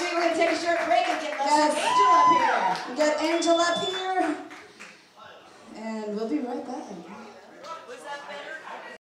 We're going to take a short break and get yes. Angel up here. Get Angel up here. And we'll be right back.